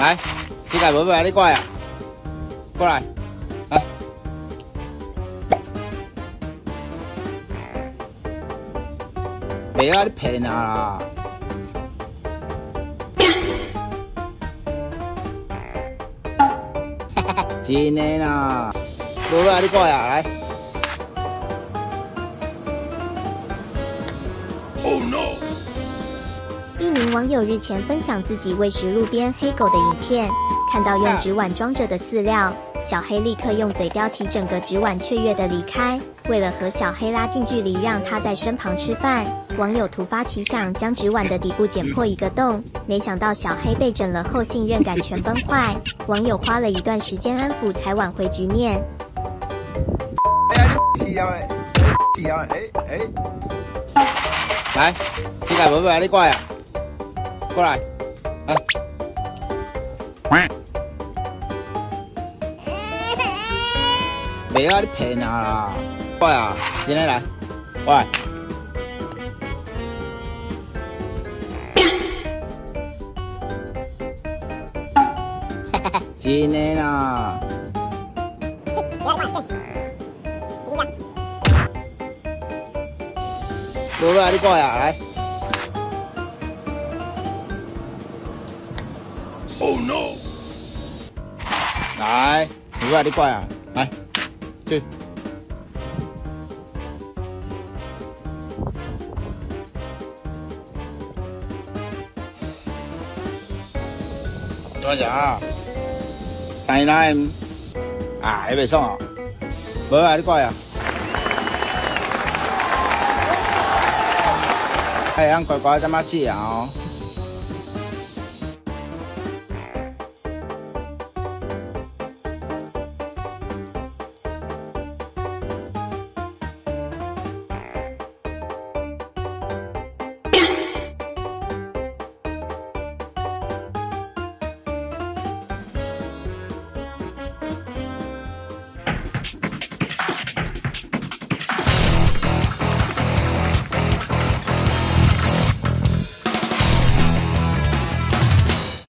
Đấy, chị này mới về đấy coi à? Coi này. 别啊！你骗啊啦！真的啦！妹妹，你过来啊！来。Oh no！一名网友日前分享自己喂食路边黑狗的影片，看到用纸碗装着的饲料，小黑立刻用嘴叼起整个纸碗，雀跃的离开。为了和小黑拉近距离，让他在身旁吃饭，网友突发奇想，将纸碗的底部剪破一个洞，没想到小黑被整了后，信任感全崩坏。网友花了一段时间安抚，才挽回局面。来，这个妹妹，你过来。过来，来，没啊，你骗啊啦！过来啊，进来来，过来，真的啦！过来，你过来，来。Oh no！来，你过来，你过来，来， 去。多少？三奶啊，还未送啊？无啊，你过来啊！太阳乖乖在妈吃啊！